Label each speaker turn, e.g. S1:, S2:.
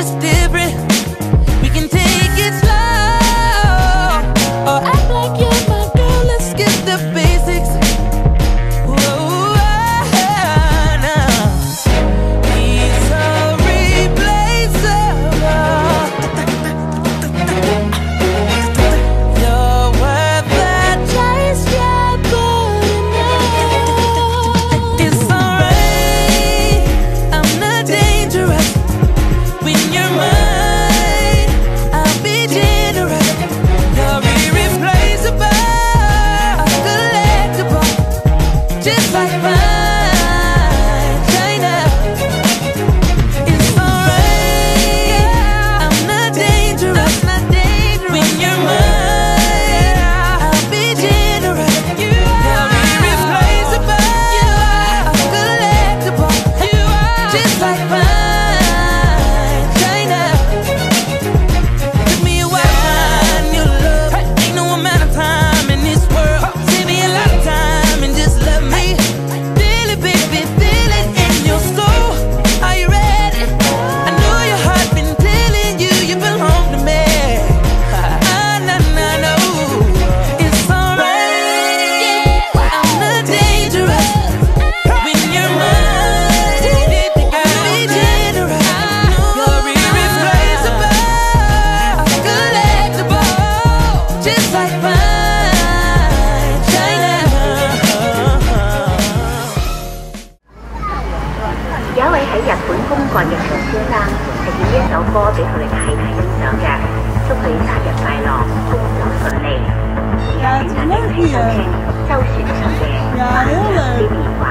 S1: just this 歌俾佢哋睇睇欣賞嘅，祝佢生日快樂，工作順利。以下請大家收聽周選出嘅《晚上的電話》。